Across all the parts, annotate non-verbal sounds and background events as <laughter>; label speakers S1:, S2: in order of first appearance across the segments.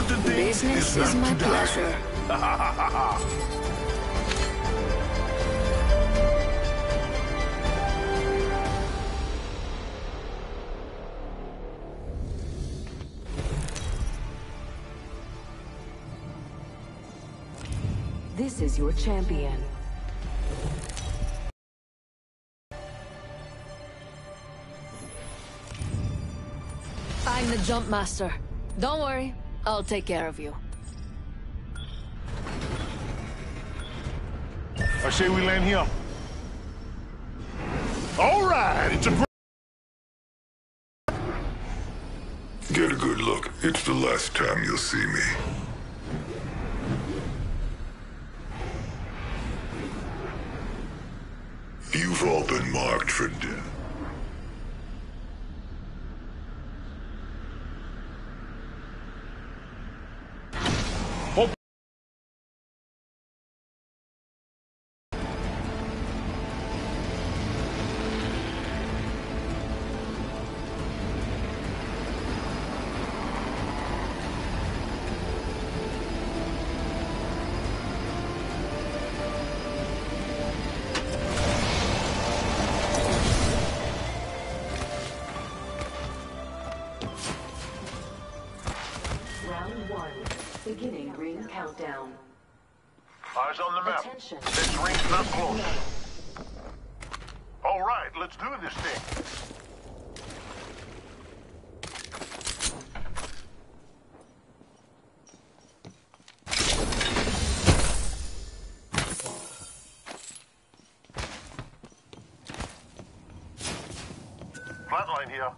S1: important thing
S2: Business
S1: is
S2: is my
S1: to die.
S2: pleasure. <laughs>
S3: This is your champion.
S2: I'm the jump master. Don't worry, I'll take care of you.
S1: I say we land here. All right, it's a great.
S4: Get a good look. It's the last time you'll see me. You've all been marked for death.
S1: The map.
S3: Attention.
S1: This ring's not close. All right, let's do this thing. Flatline here.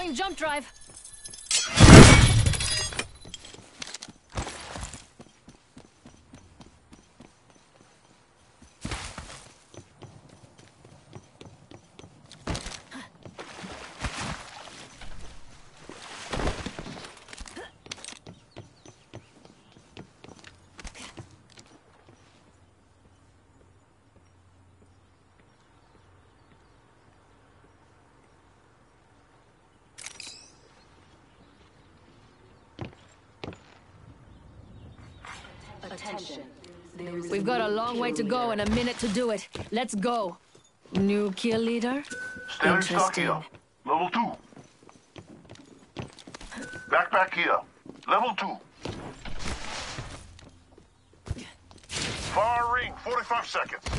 S2: Throwing jump drive.
S3: Attention.
S2: We've got a long way to go
S3: leader.
S2: and a minute to do it. Let's go. New kill leader?
S1: Standing stock here.
S2: Interesting.
S1: Level two. Backpack here. Level two. Far ring, 45 seconds.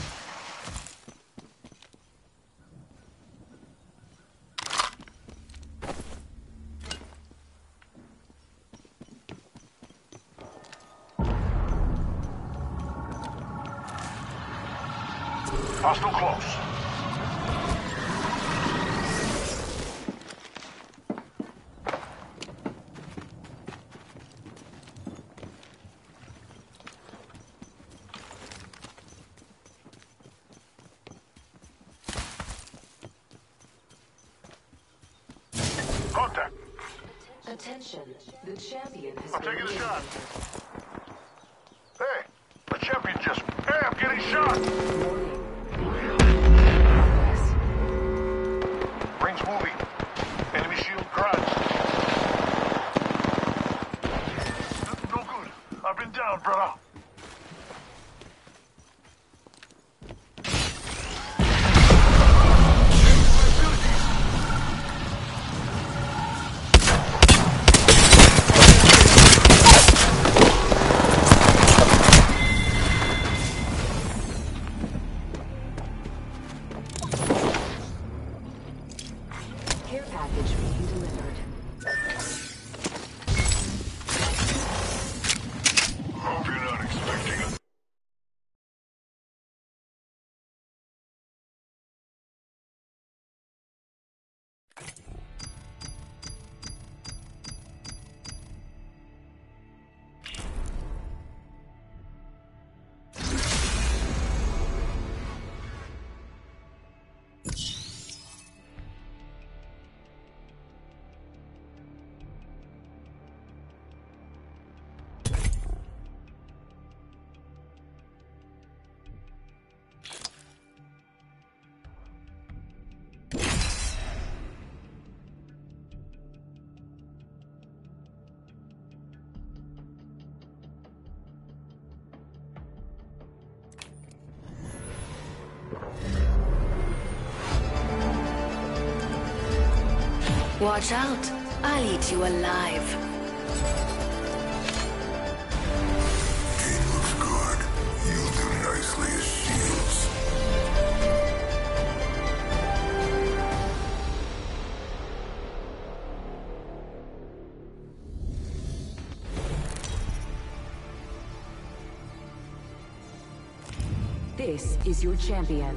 S2: Watch out. I'll eat you alive.
S4: Game looks good. You'll do nicely as shields.
S3: This is your champion.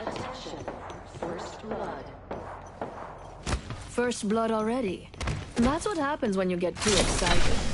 S3: Attention. First blood.
S2: First blood already. That's what happens when you get too excited.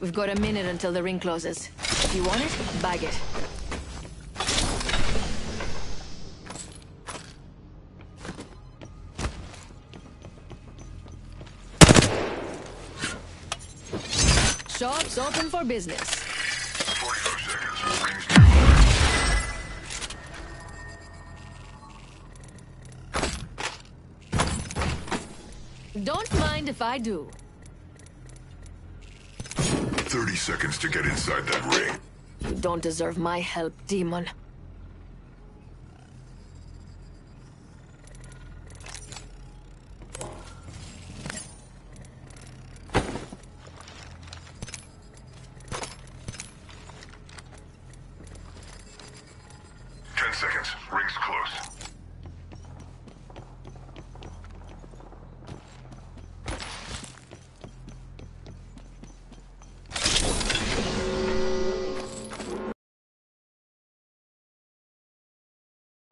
S2: We've got a minute until the ring closes. If you want it, bag it. Shops open for business.
S4: 45 seconds. Rings two.
S2: Don't mind if I do.
S4: 30 seconds to get inside that ring.
S2: You don't deserve my help, demon.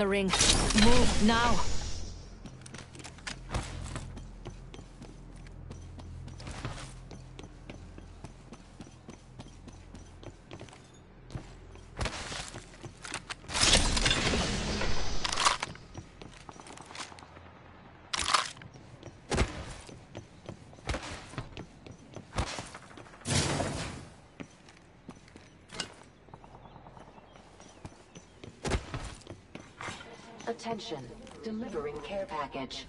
S2: Ring. Move now.
S3: Attention. Delivering care package.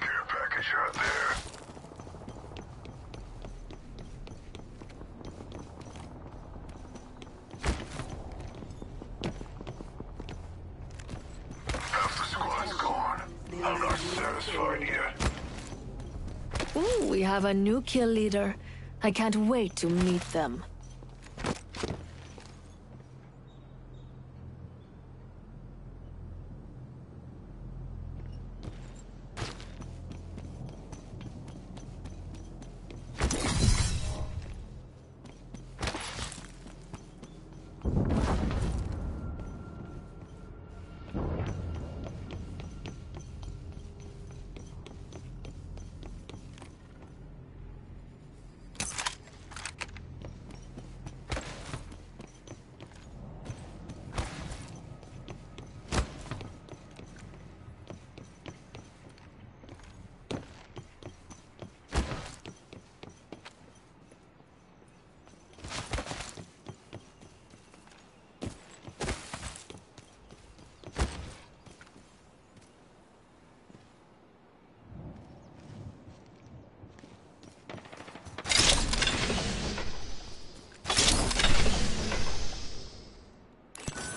S4: Care package out there. Half the squad's gone. I'm not satisfied yet.
S2: Ooh, we have a new kill leader. I can't wait to meet them.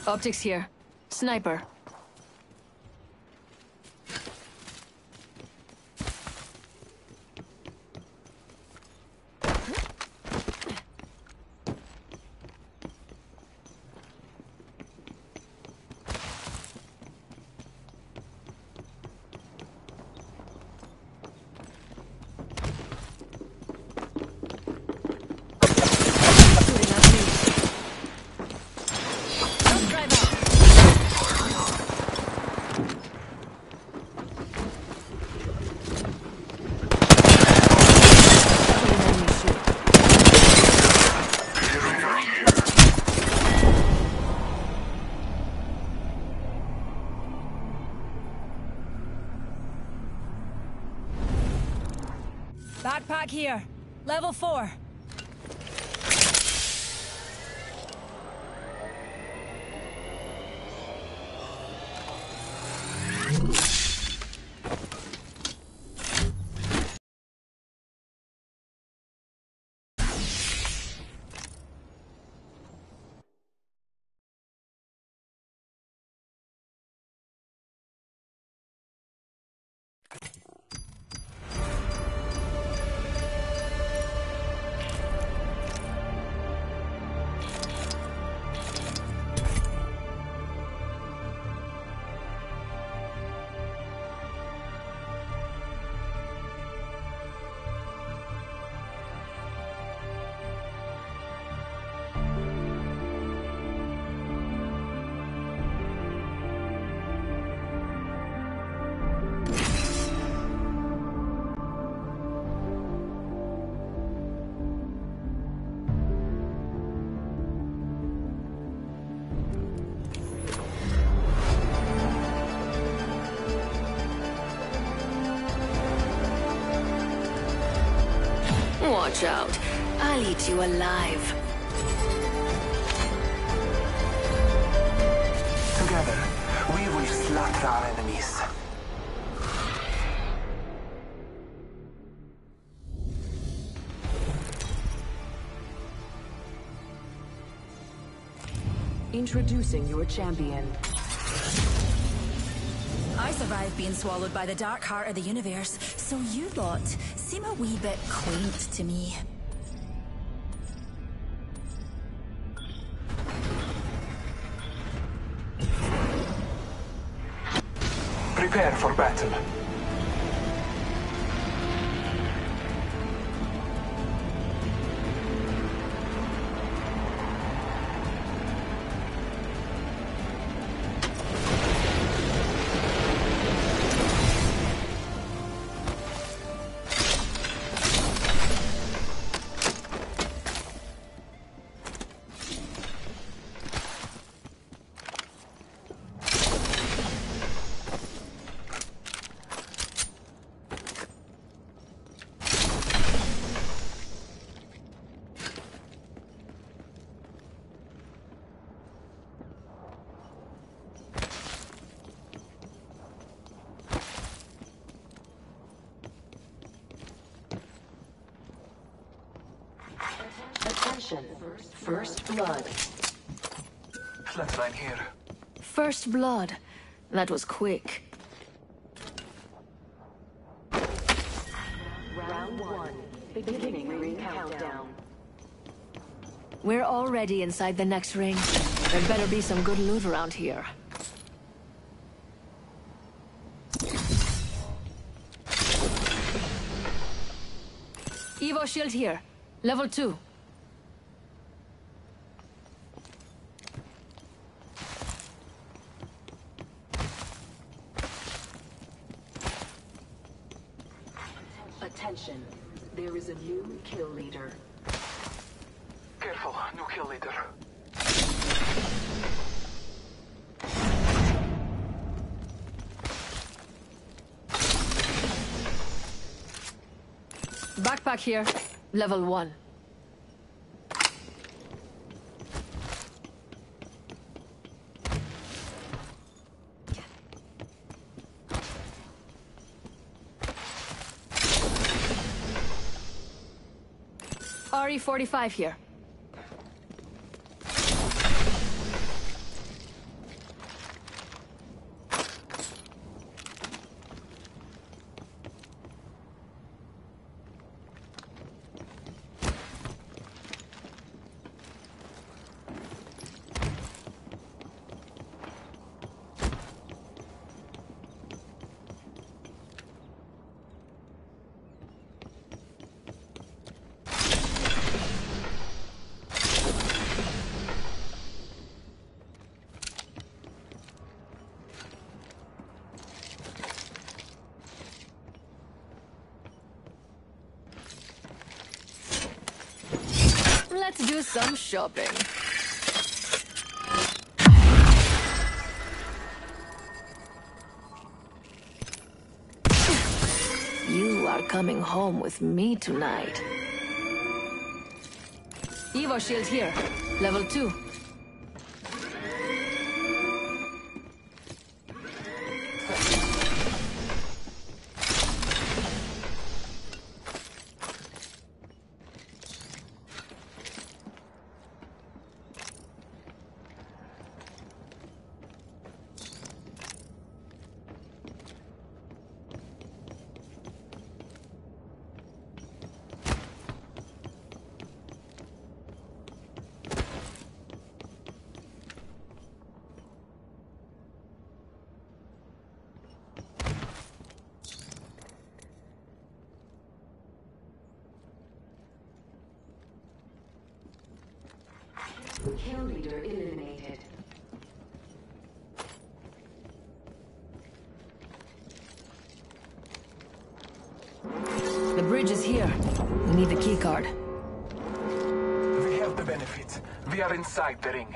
S2: Optics here. Sniper. Shooting at me. Don't drive out. Covering enemy shoot.
S4: Get over here.
S5: Backpack here. Level 4.
S2: Watch out. I'll eat you alive.
S6: Together, we will slaughter our enemies.
S3: Introducing your champion.
S5: I survived being swallowed by the dark heart of the universe, so you lot seem a wee bit quaint to me.
S3: Attention. First blood.
S6: Flatline here.
S2: First blood. That was quick.
S3: Round one. Beginning ring countdown.
S2: We're already inside the next ring. There better be some good loot around here. Evo shield here. Level 2.
S3: Attention. There is a new kill leader.
S6: Careful, new kill leader.
S2: Here. Level 1. RE45 here. Let's do some shopping. You are coming home with me tonight. Evo shield here. Level 2.
S3: Kill leader eliminated.
S2: The bridge is here. We need the keycard.
S6: We have the benefit. We are inside the ring.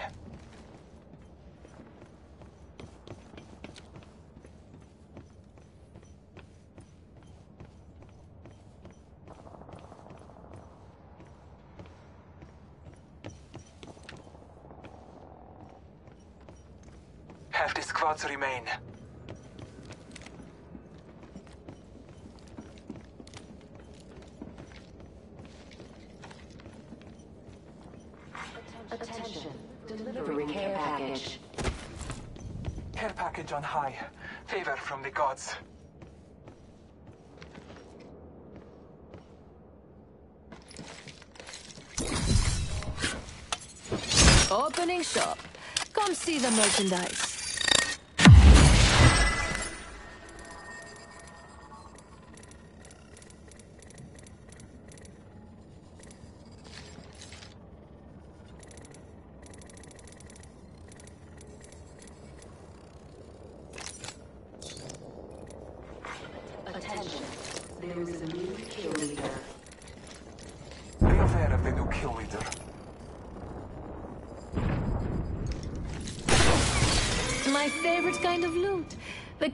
S6: Half the squads remain.
S3: Attention. Delivering care package.
S6: Care package on high. Favor gods.
S2: Opening shop. Come see the merchandise.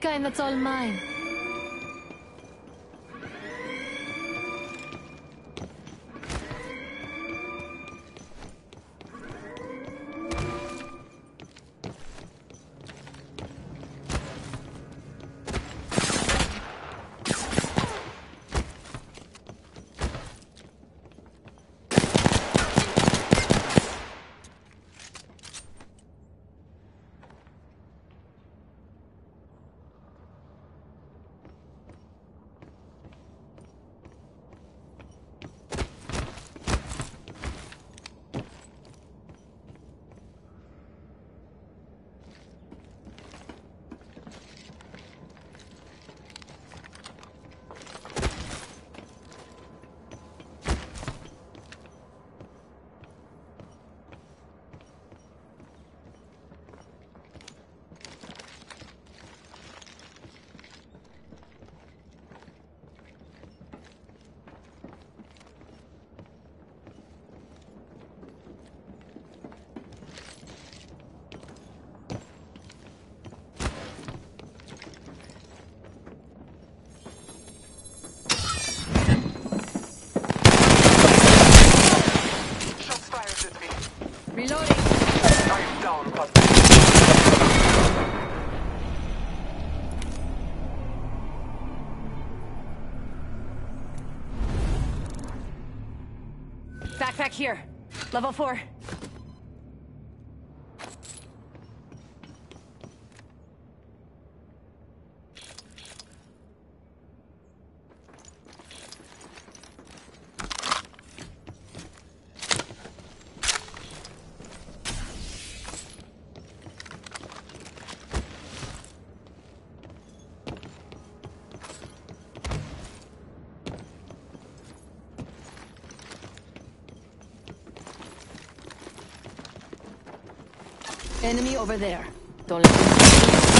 S2: Kind that's all mine. Level four. Enemy over there. Don't let.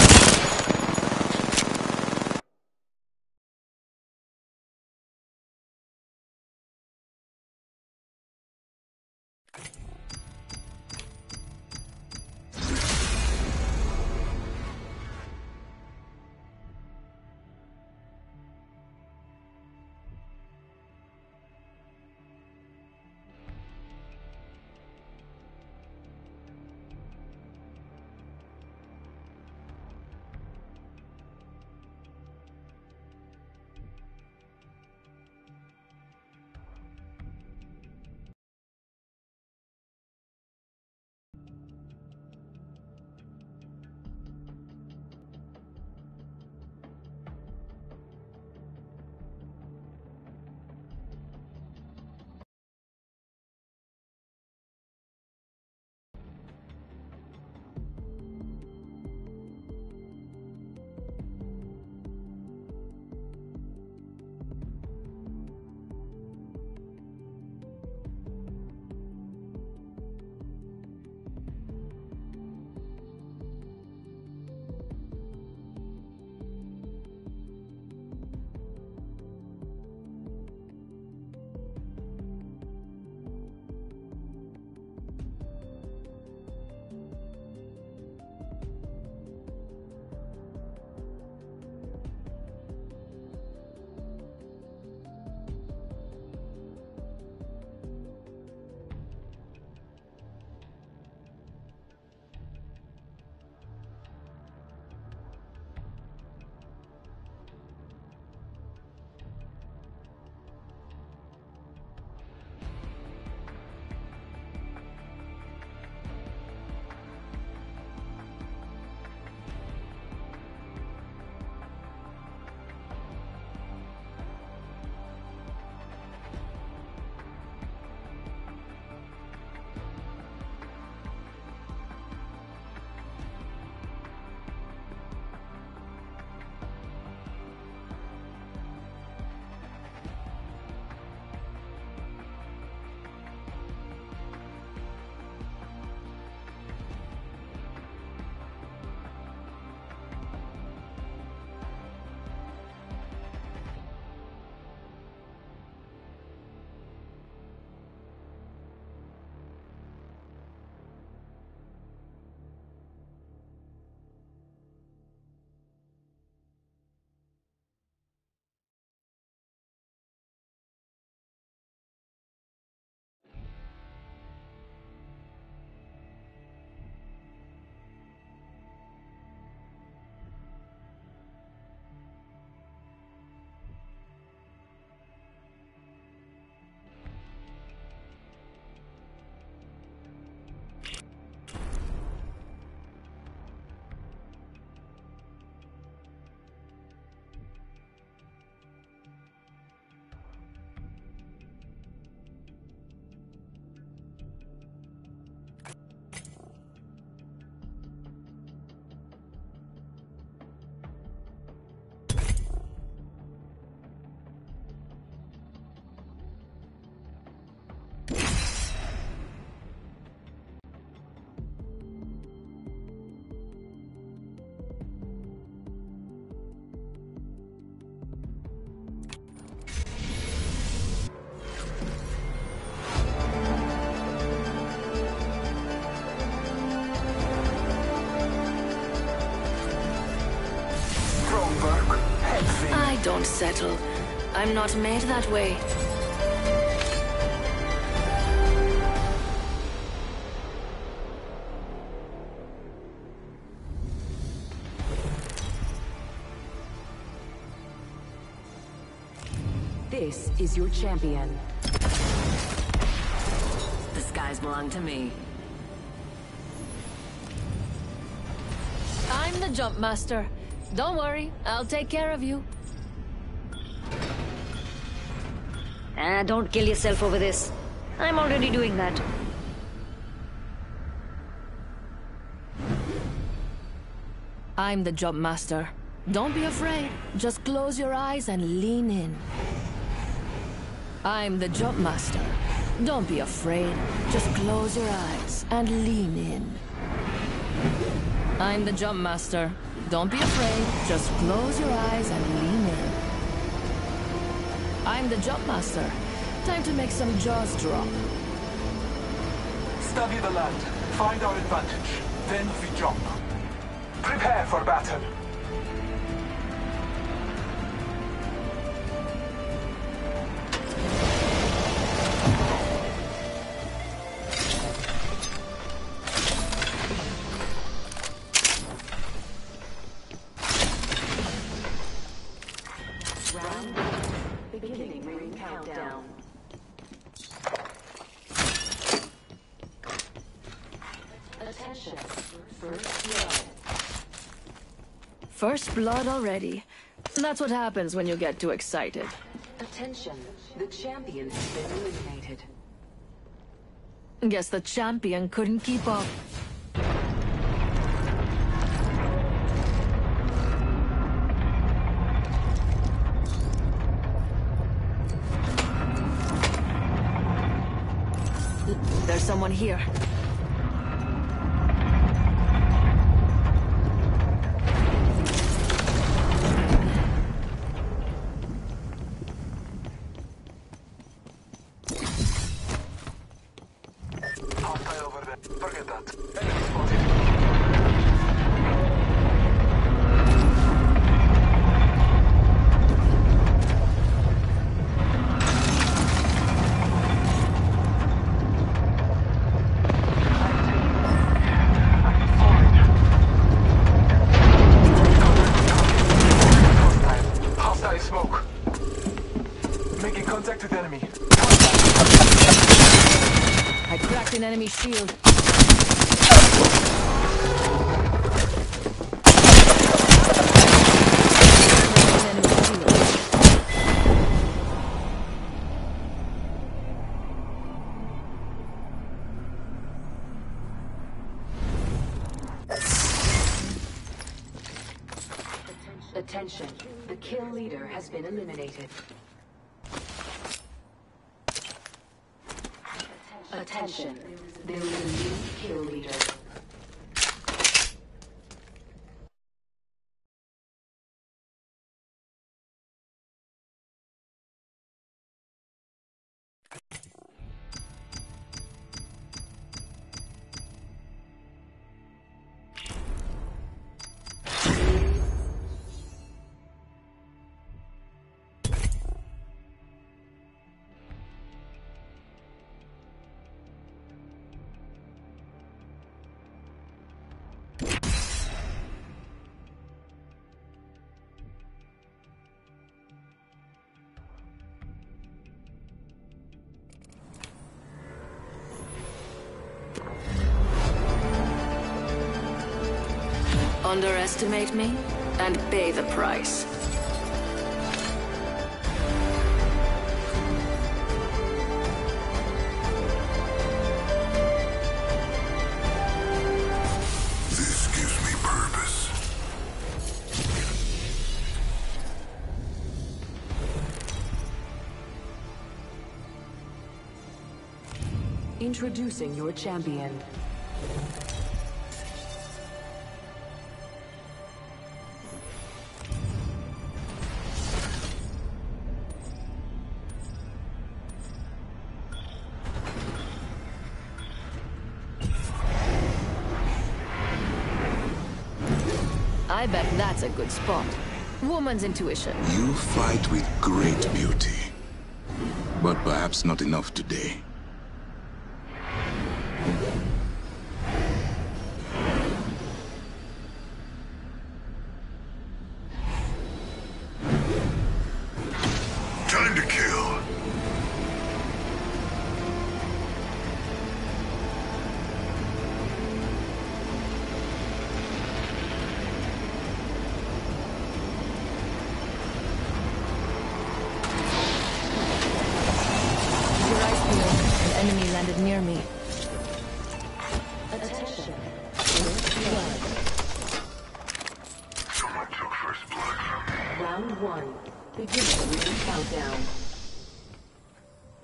S2: settle. I'm not made that way.
S3: This is your champion.
S2: The skies belong to me. I'm the jump master. Don't worry, I'll take care of you.
S7: Ah, don't kill yourself over this. I'm already doing that.
S2: I'm the jump master. Don't be afraid. Just close your eyes and lean in. I'm the jump master. Don't be afraid. Just close your eyes and lean in. I'm the jump master. Don't be afraid. Just close your eyes and lean in. I'm the jump master. Time to make some jaws drop.
S6: Study the land. Find our advantage. Then we jump. Prepare for battle.
S3: Blood
S2: already. That's what happens when you get too excited.
S3: Attention. The champion has been eliminated.
S2: Guess the champion couldn't keep up. There's someone here. Shield.
S3: Attention. The kill leader has been eliminated. Attention. There is a new kill leader.
S2: Underestimate me and pay the price.
S4: This gives me purpose.
S3: Introducing your champion.
S2: Spot. Woman's intuition.
S8: You fight with great beauty. But perhaps not enough today.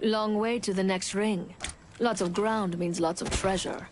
S2: Long way to the next ring. Lots of ground means lots of treasure.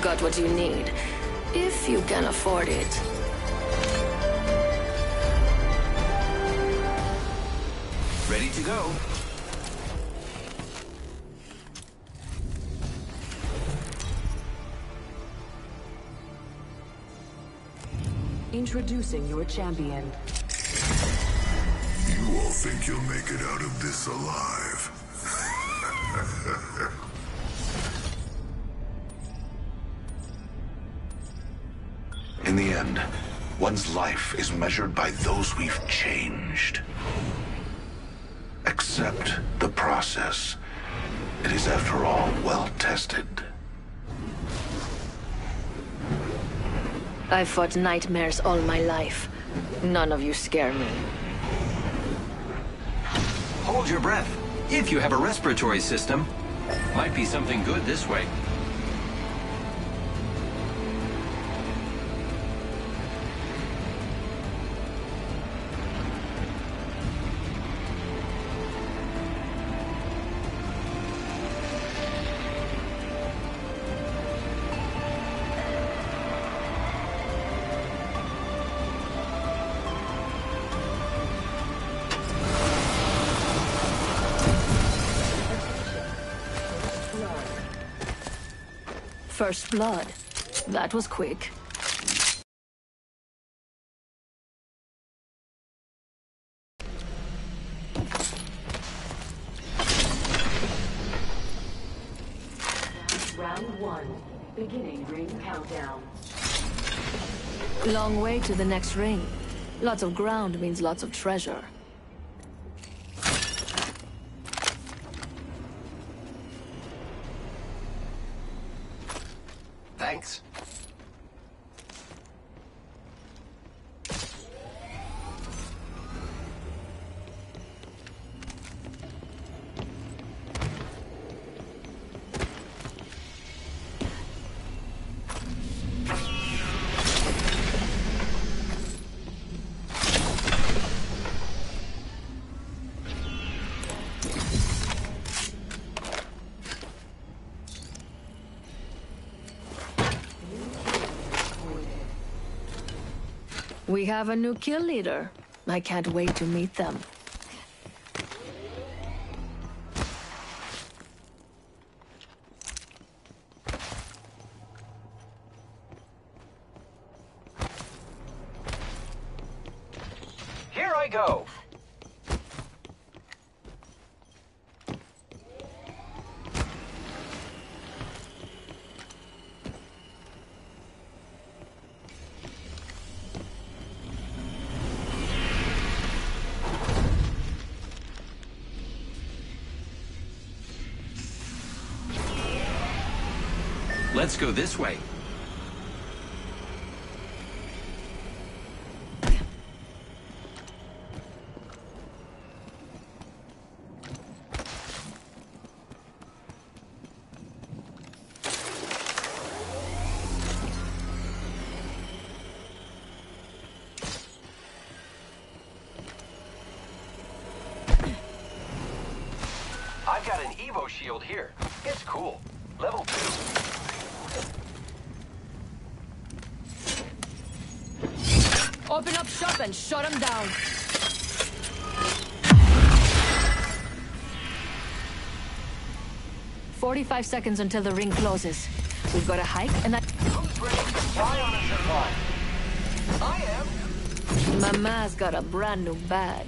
S2: Got what you need. If you can afford it.
S9: Ready to go.
S3: Introducing your champion.
S4: You all think you'll make it out of this alive.
S10: In the end, one's life is measured by those we've changed. Accept the process. It is, after all, well tested.
S2: I've fought nightmares all my life. None of you scare me.
S9: Hold your breath. If you have a respiratory system, might be something good this way.
S2: First blood. That was quick.
S3: Round one. Beginning ring countdown.
S2: Long way to the next ring. Lots of ground means lots of treasure. We have a new kill leader. I can't wait to meet them.
S9: Here I go. Let's go this way. I've got an Evo shield here. It's cool. Level 2.
S2: Open up shop and shut them down. Forty-five seconds until the ring closes. We've got a hike and I...
S9: Who's ready to fly on a line? I am.
S2: Mama's got a brand new bag.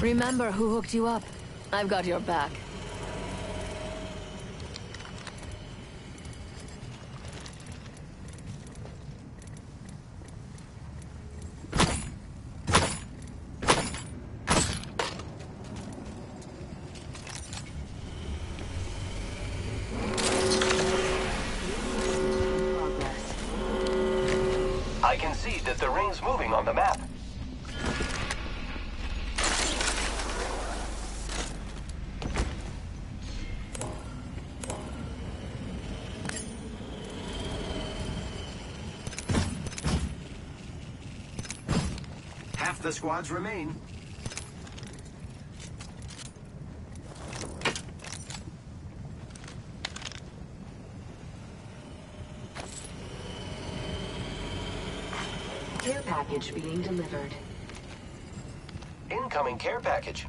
S2: Remember who hooked you up. I've got your back.
S3: Progress.
S9: I can see that the ring's moving on the map. The squads remain.
S3: Care package being delivered.
S9: Incoming care package.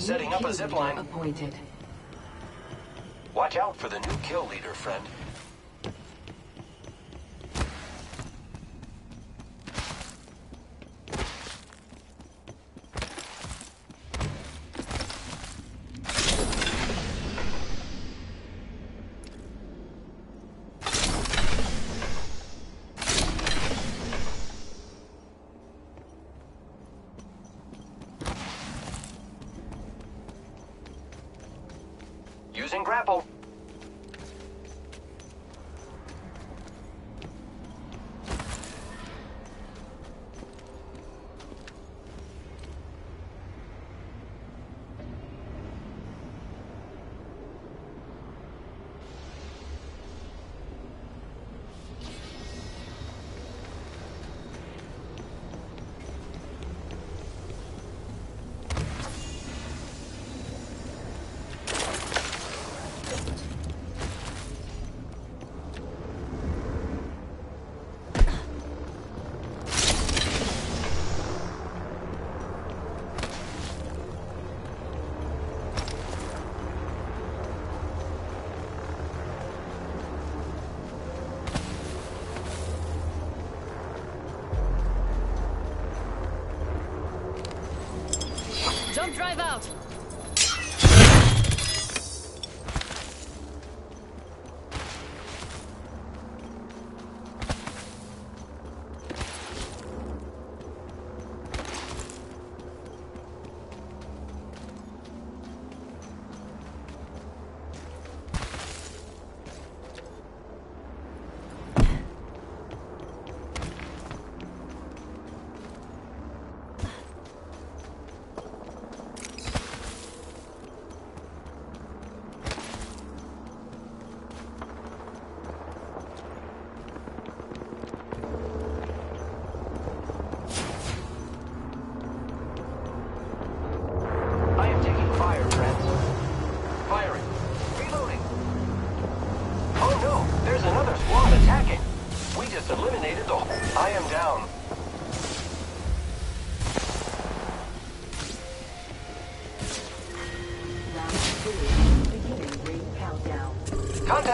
S9: Setting up a zip line.
S3: Appointed.
S9: Watch out for the new kill leader, friend.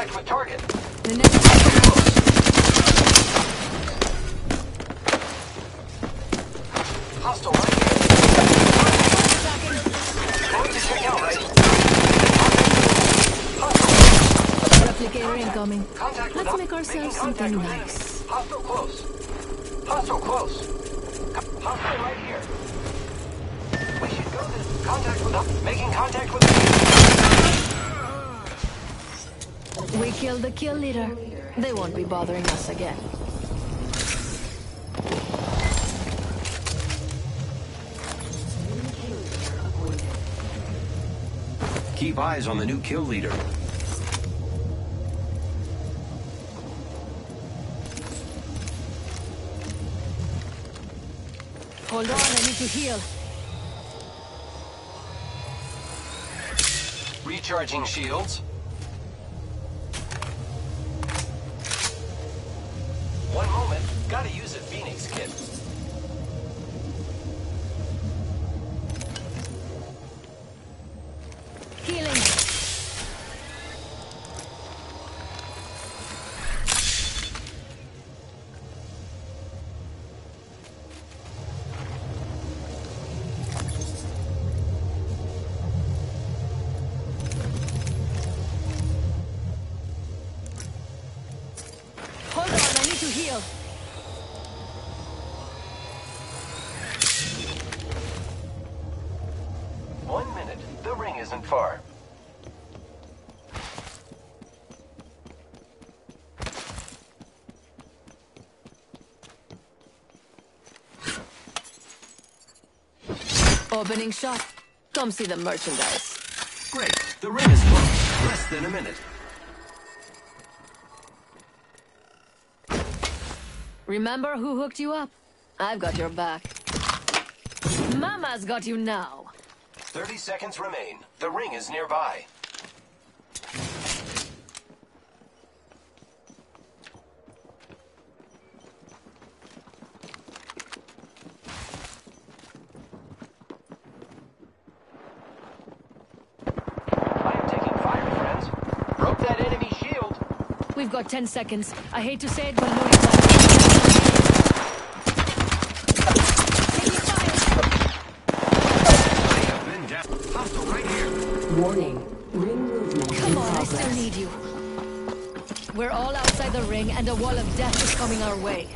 S9: Contact with target.
S2: The next
S9: Hostile right here. Going to check out, right?
S2: Replicator incoming.
S9: Contact
S2: Let's make ourselves something
S9: enemy.
S2: nice.
S9: Hostile close. Hostile close. Hostile right here. We should go. Contact with us. Making contact with
S2: We killed the kill leader. They won't be bothering us again.
S9: Keep eyes on the new kill leader.
S2: Hold on, I need to heal.
S9: Recharging shields. isn't
S2: far. Opening shot. Come see the merchandise.
S9: Great. The ring is booked. Less than a minute.
S2: Remember who hooked you up? I've got your back. Mama's got you now.
S9: 30 seconds remain. The ring is nearby. I am taking fire, friends. Broke that enemy shield.
S2: We've got 10 seconds. I hate to say it, but Louis got Taking fire!
S9: I have been down. Hostile right here.
S3: Warning. Ring movement
S2: Come on, I still need you. We're all outside the ring, and a wall of death is coming our way.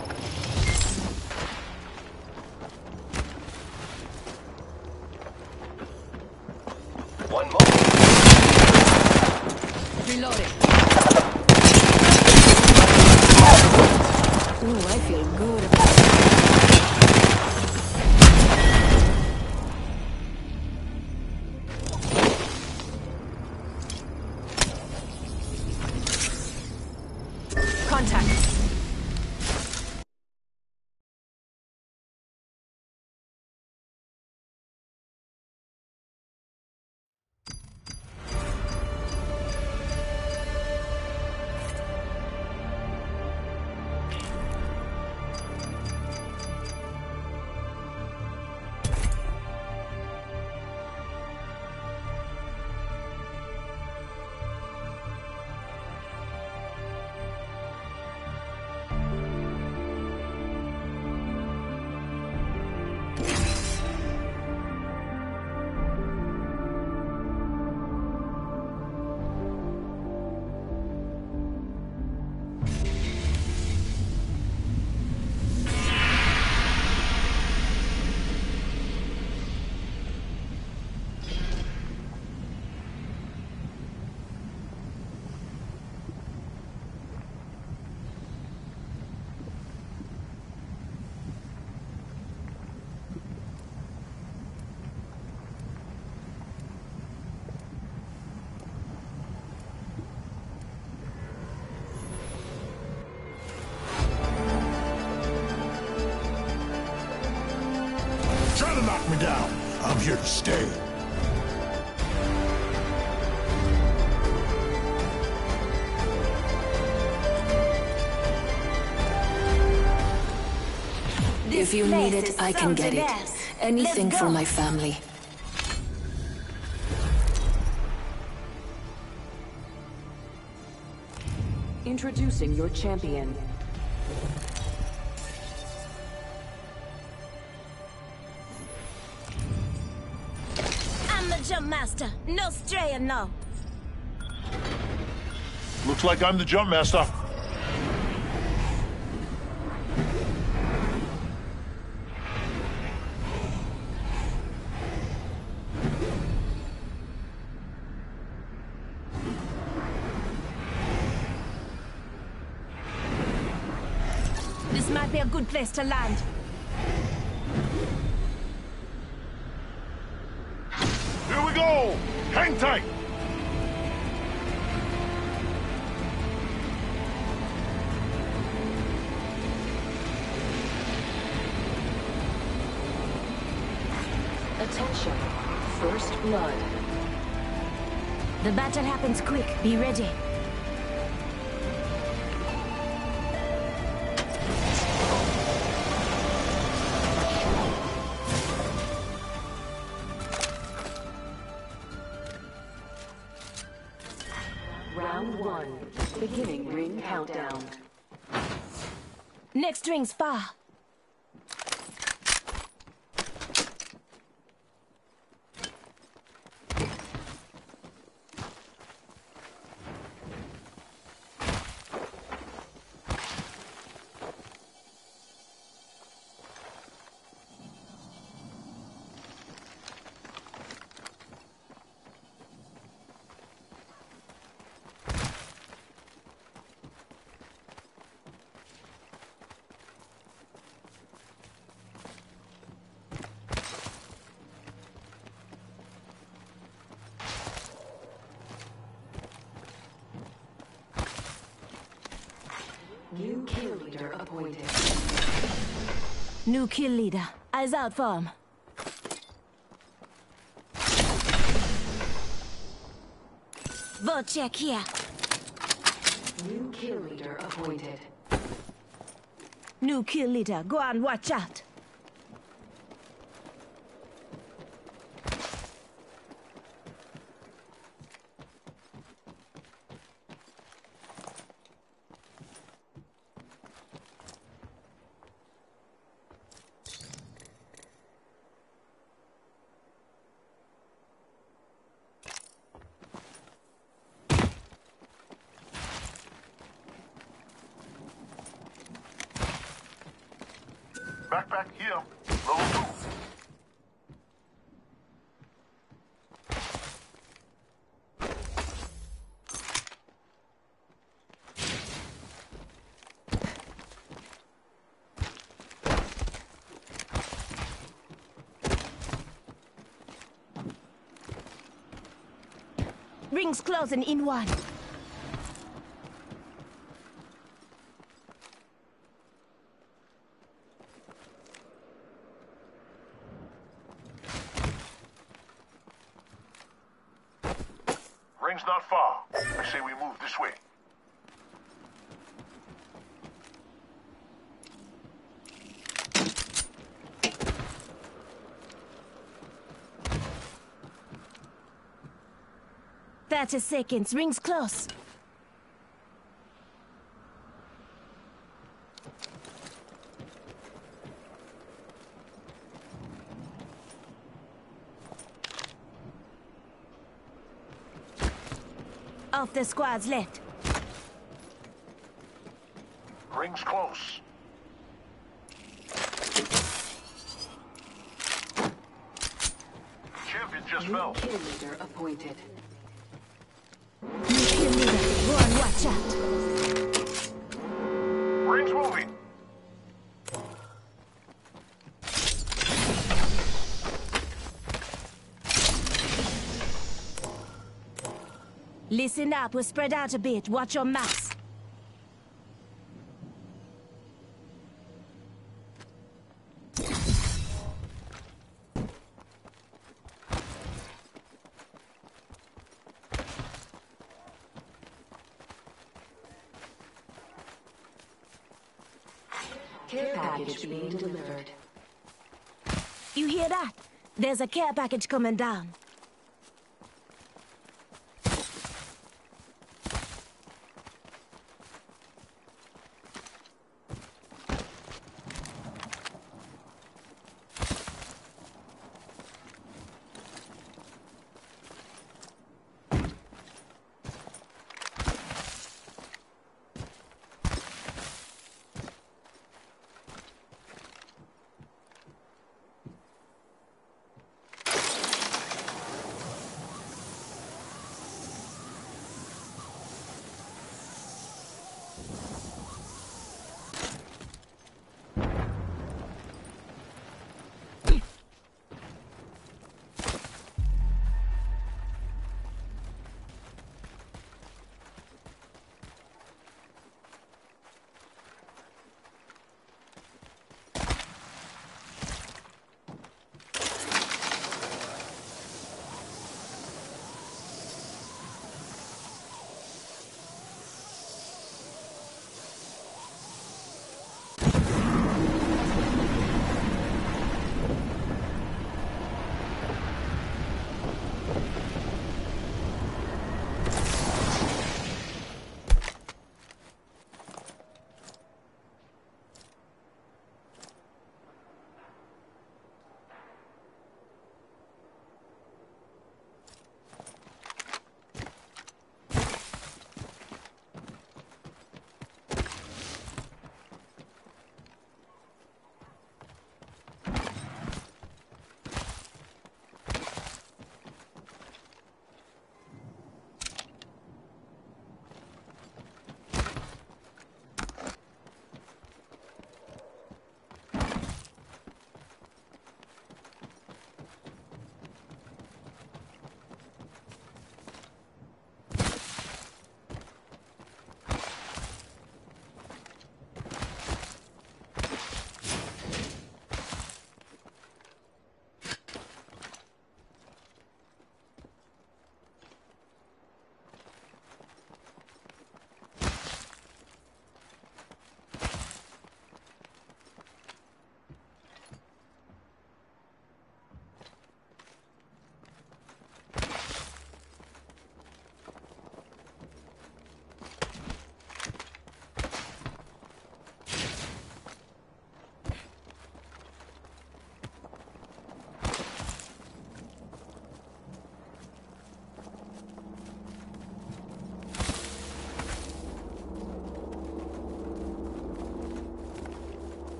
S2: If you need it, I can get it. Anything for my family.
S3: Introducing your champion.
S5: I'm the jump master. No straying, no.
S1: Looks like I'm the jump master.
S5: Place to land.
S1: Here we go. Hang tight.
S3: Attention. First blood.
S5: The battle happens quick. Be ready.
S3: Appointed.
S11: New kill leader. Eyes out for him. Vote check here.
S3: New kill leader appointed.
S11: New kill leader. Go on, watch out.
S1: Backpack here. Level two.
S11: Rings closing in one.
S1: Ring's not far. I say we move this way.
S11: Thirty seconds. Rings close. Off the squad's left.
S1: Ring's close. Champion just
S3: New
S1: fell.
S3: kill leader appointed.
S11: New kill leader. Go on, watch out.
S1: Ring's moving.
S11: Listen up. We're spread out a bit. Watch your mass.
S3: Care package being delivered.
S11: You hear that? There's a care package coming down.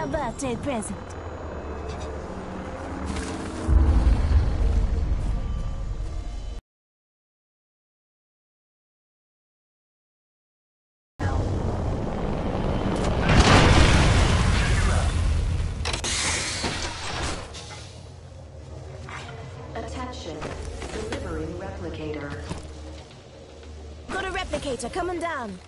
S11: Your birthday present.
S3: Attention. Delivering replicator.
S11: Got a replicator coming down.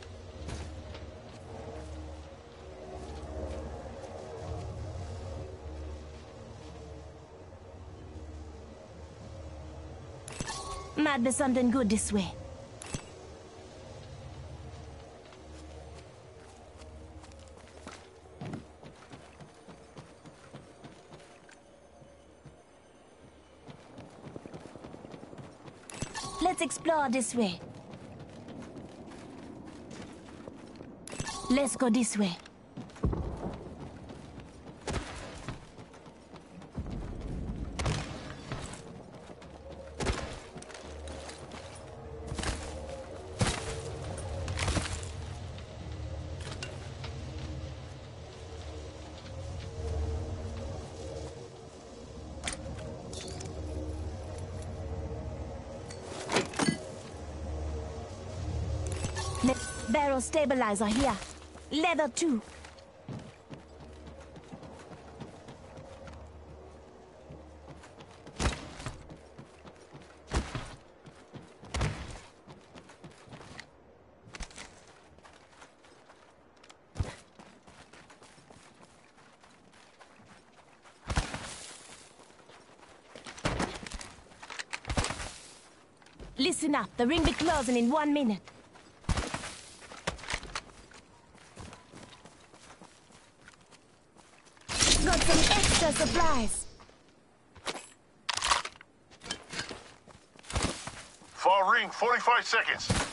S11: Might be something good this way. Let's explore this way. Let's go this way. Stabilizer here. Level 2. Listen up, the ring be closing in one minute. Got some extra supplies.
S1: Far ring, 45 seconds.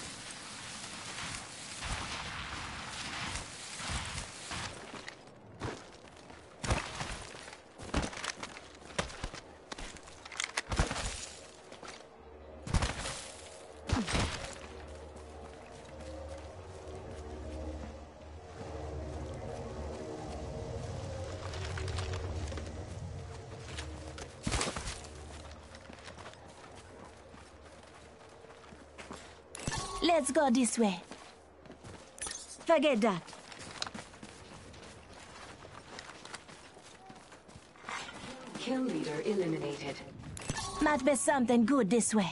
S11: Let's go this way. Forget that.
S3: Kill leader eliminated.
S11: Might be something good this way.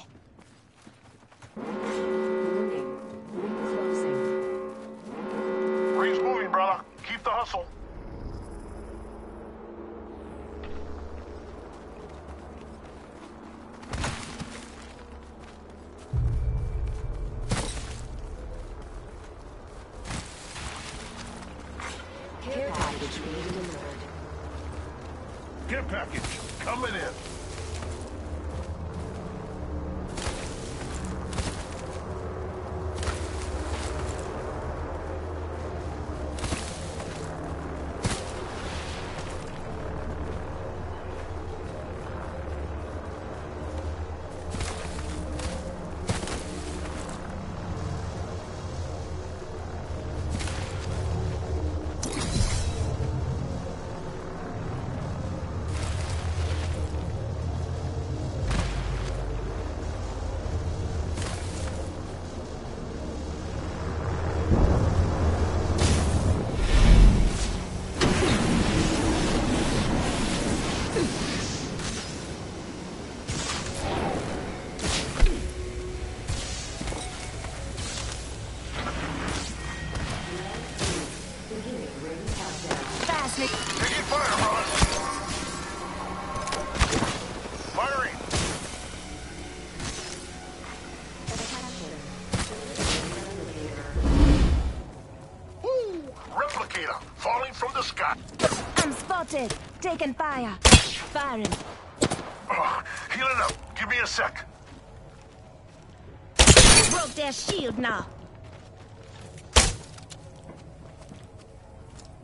S11: Their shield now.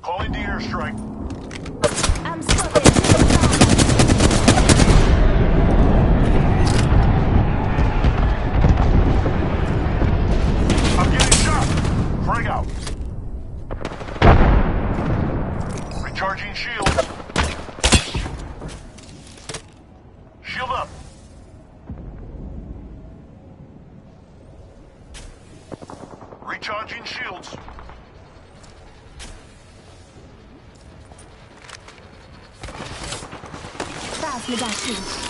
S1: Calling the airstrike.
S11: I'm spotted.
S1: I'm getting shot. Frag out. Recharging Recharging shields. Shield up. Recharging shields.
S11: Fast with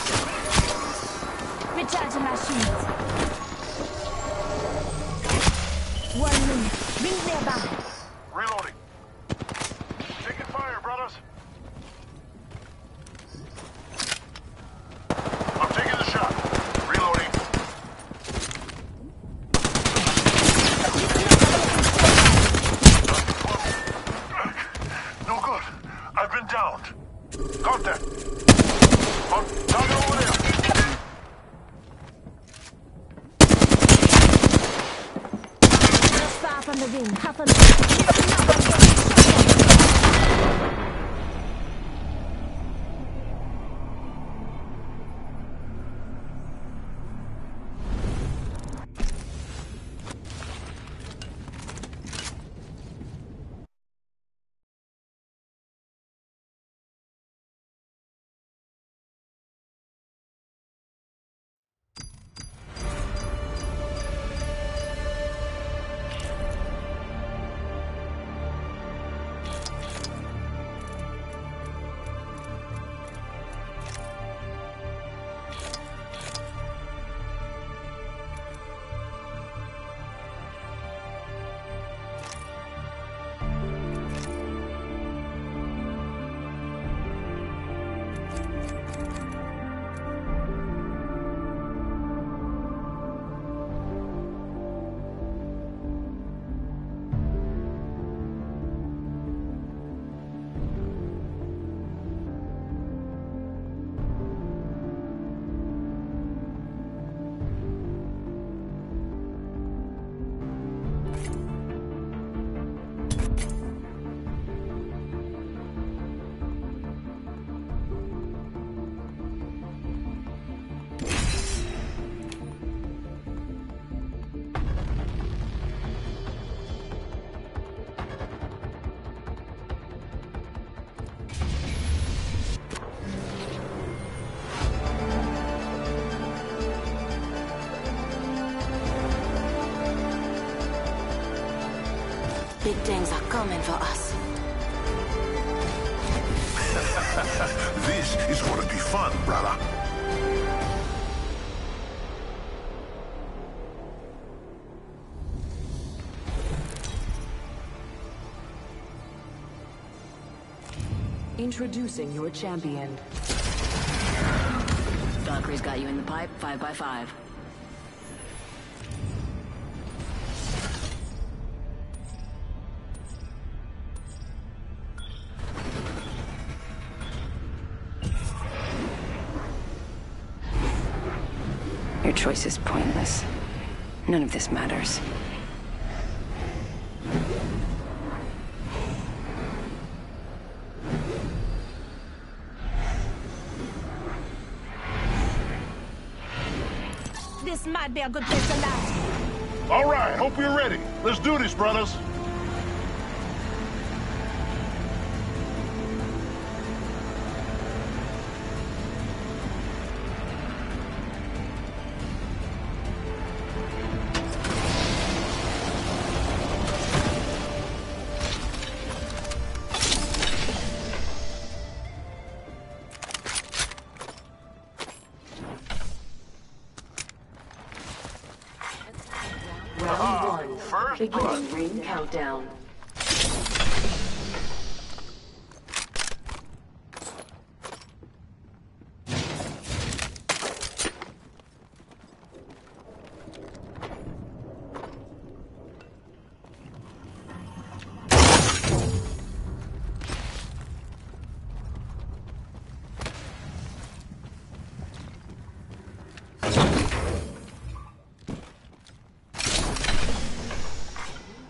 S5: things are coming for us. <laughs>
S1: This is gonna be fun, brother.
S3: Introducing your champion.
S5: Valkyrie's got you in the pipe, five by five.
S12: Your choice is pointless. None of this matters.
S11: This might be a good place to land.
S1: All right, hope you're ready. Let's do this, brothers.
S3: Ring countdown.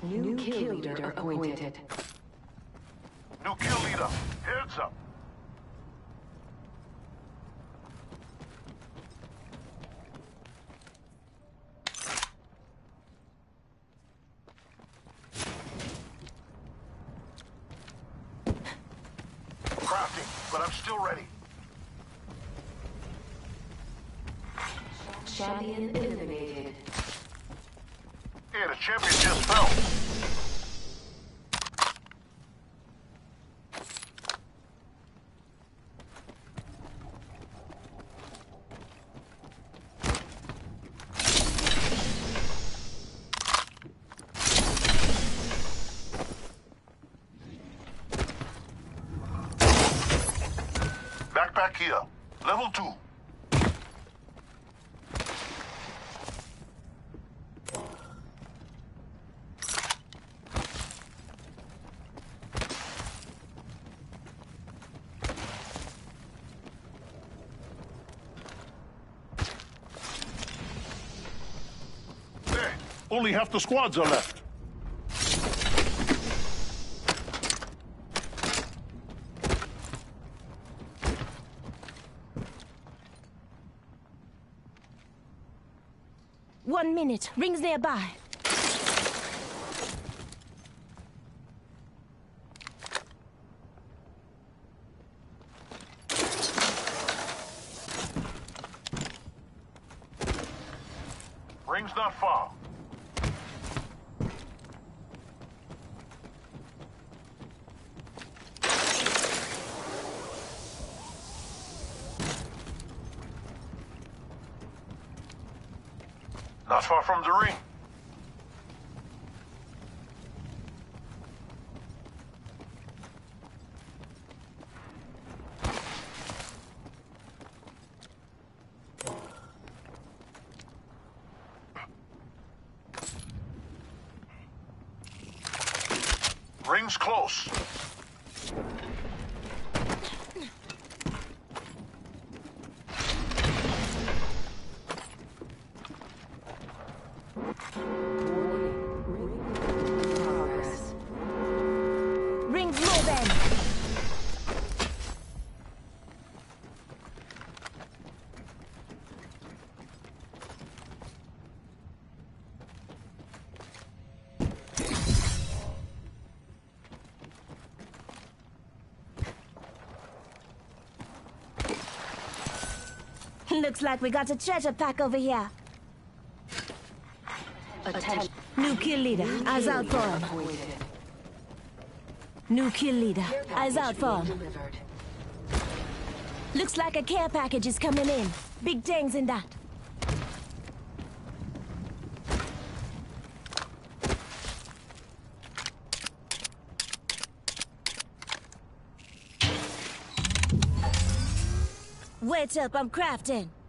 S3: New kill leader appointed.
S1: New kill leader. Heads up. crafting, but I'm still ready.
S3: Champion eliminated.
S1: Yeah, the champion just fell. Backpack here. Level two. There. Only half the squads are left.
S11: One minute. Rings nearby.
S1: Ring's not far. Not far from the ring.
S11: Looks like we got a treasure pack over here.
S3: Attention.
S11: New kill leader. Eyes out for him. New kill leader. Eyes out for him. Looks like a care package is coming in. Big things in that. Wait up, I'm crafting.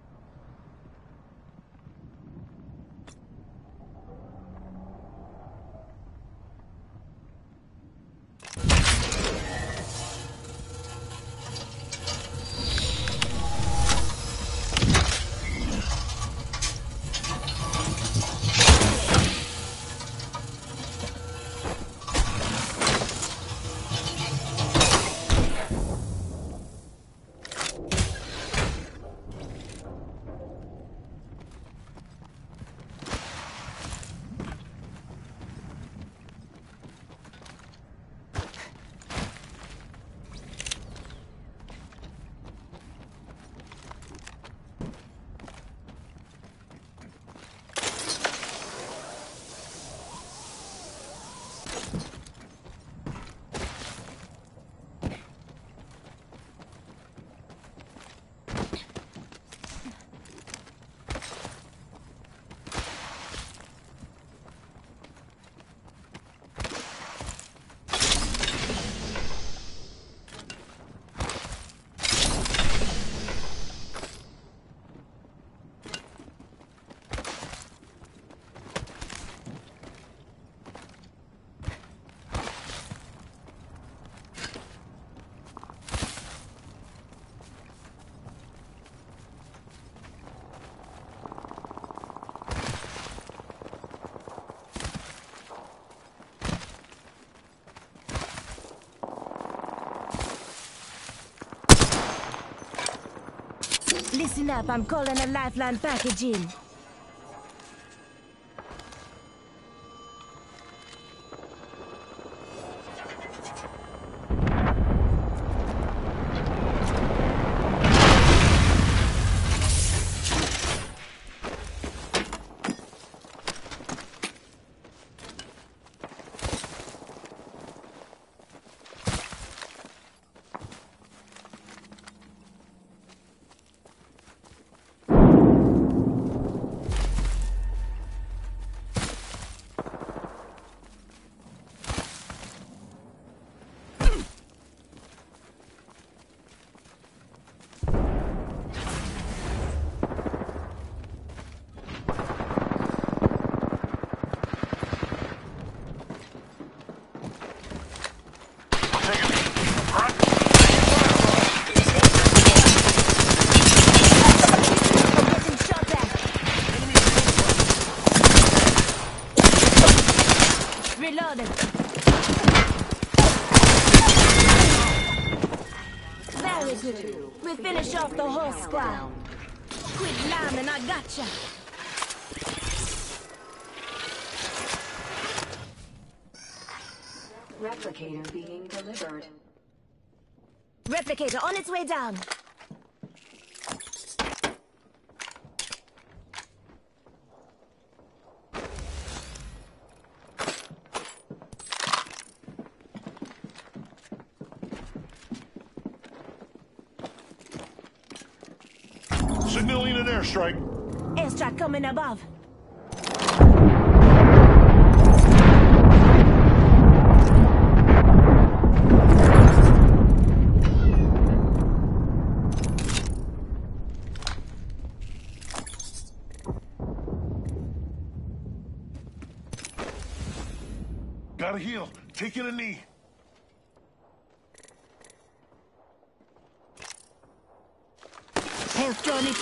S11: Listen up, I'm calling a lifeline package in.
S3: Replicator
S11: on its way down.
S1: Signaling an airstrike.
S11: Airstrike coming above.
S1: Gotta heal. Taking a knee.
S11: Health journey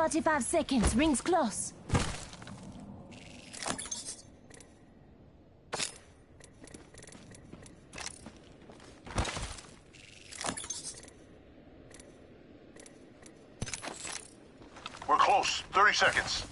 S11: 45 seconds. Rings close.
S1: We're close. 30 seconds.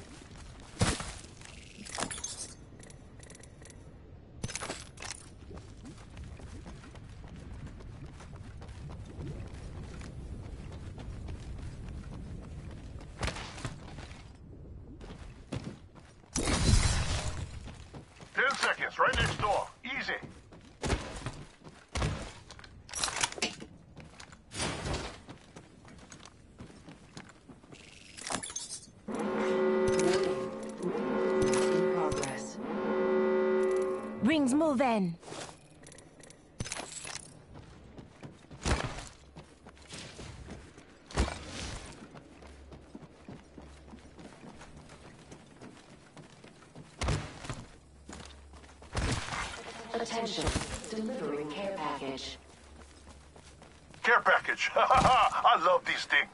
S1: <laughs> I love these things.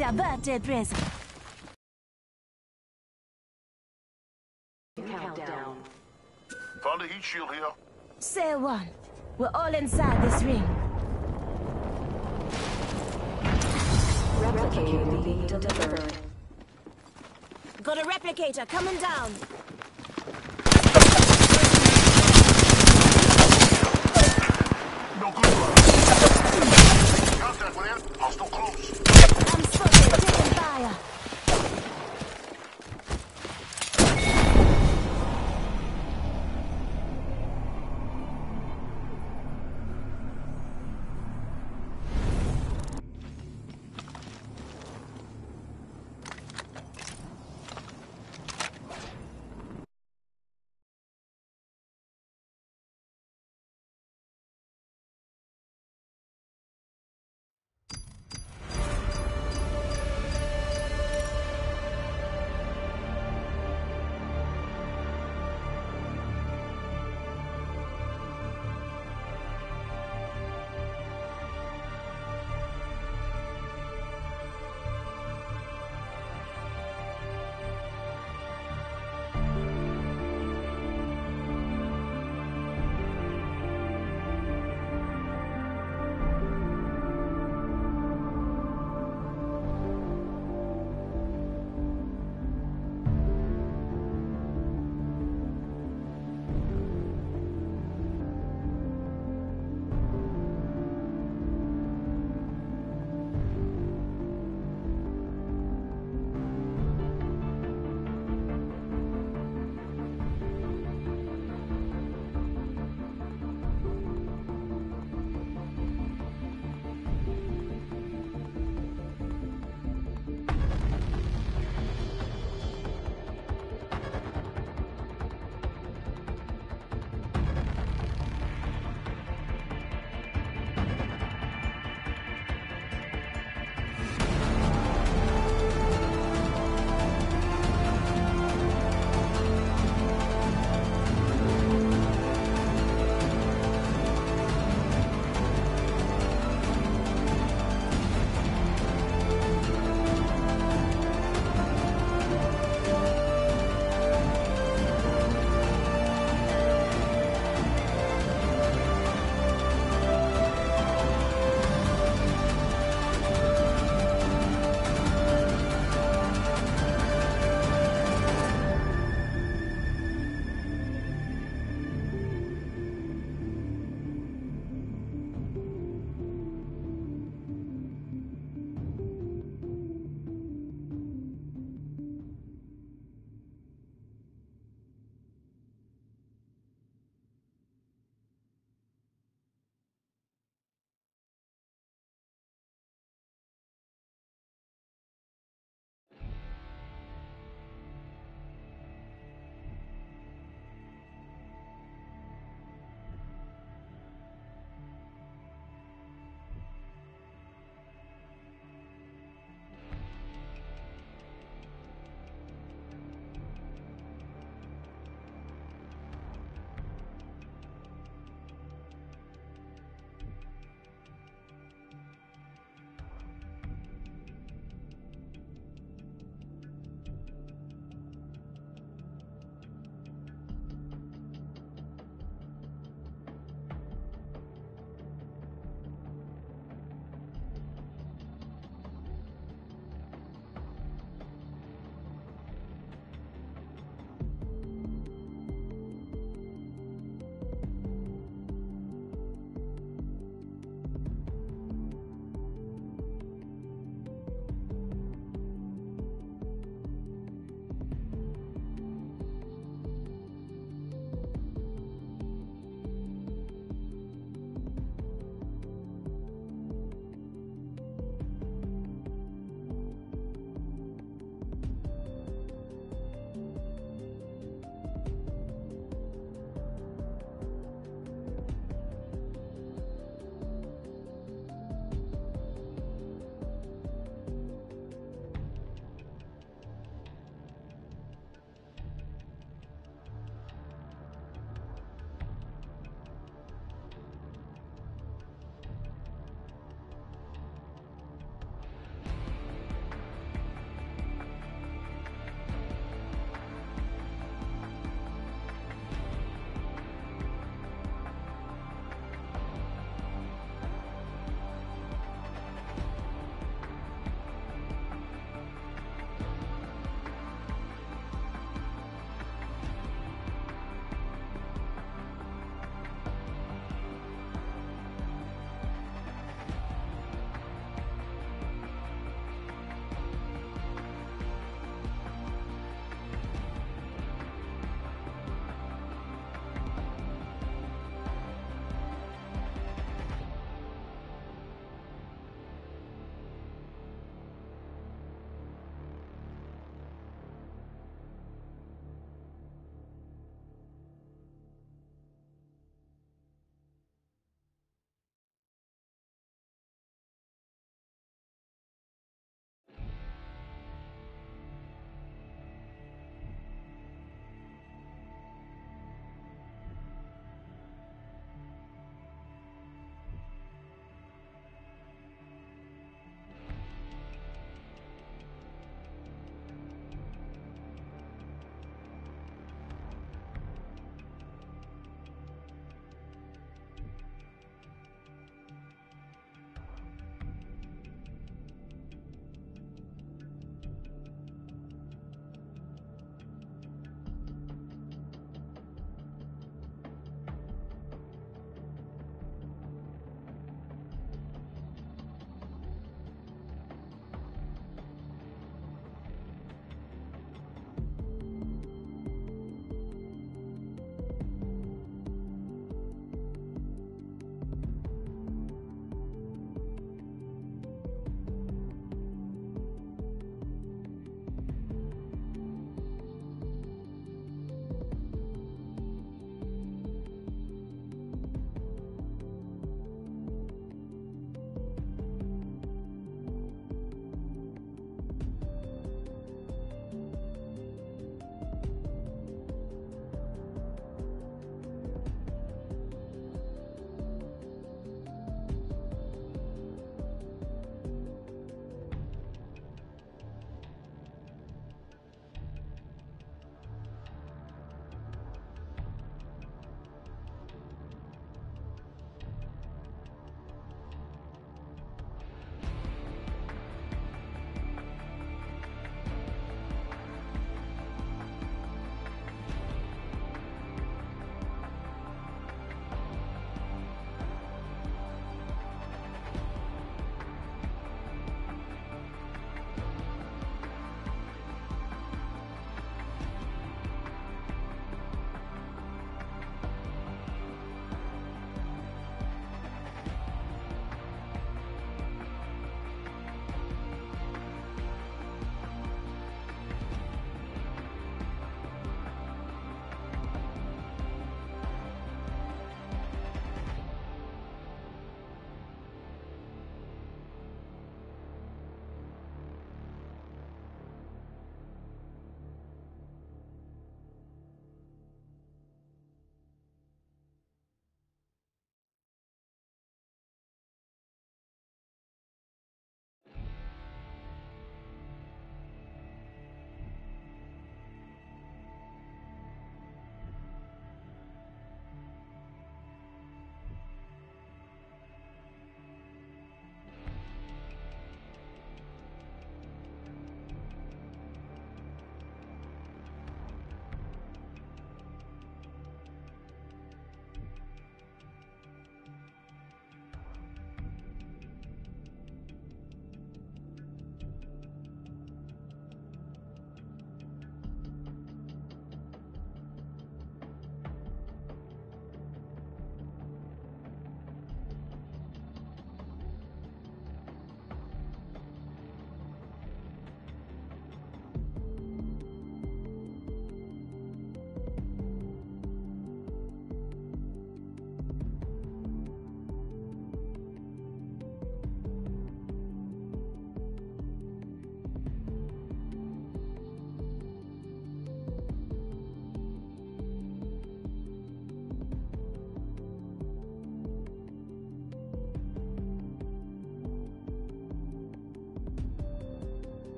S11: Your birthday present.
S3: Countdown.
S1: Found a heat shield here.
S11: Say one. We're all inside this ring.
S3: Replicator being delivered.
S11: Got a replicator coming down.
S1: No good. Contact with him. Hostile close.
S11: I'm fucking taking fire.